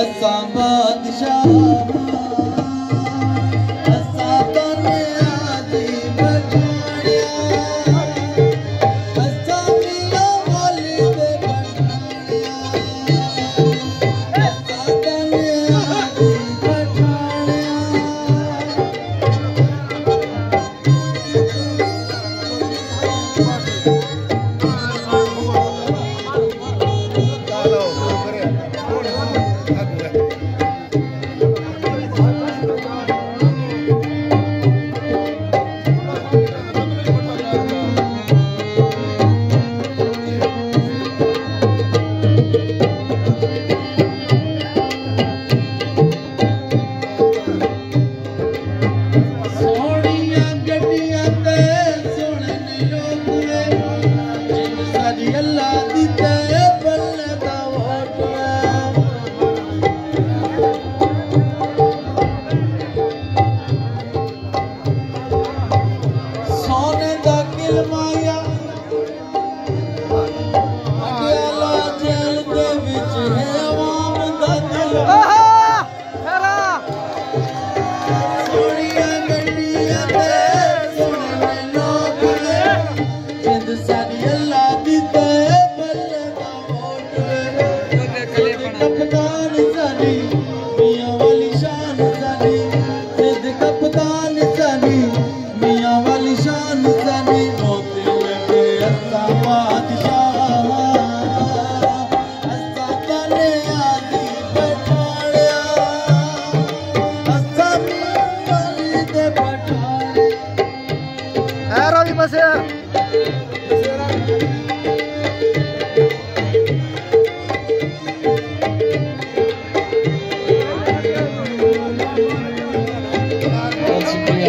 الثبات شاف गिल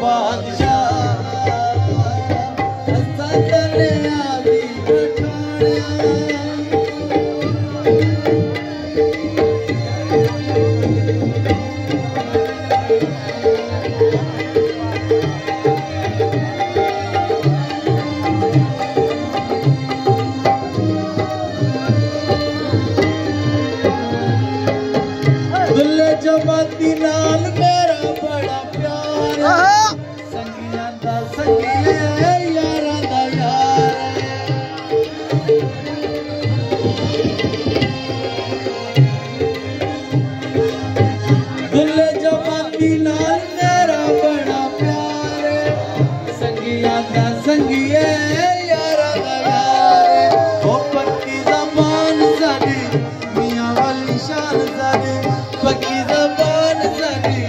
बादशाह चलया پکي دي مان سڳي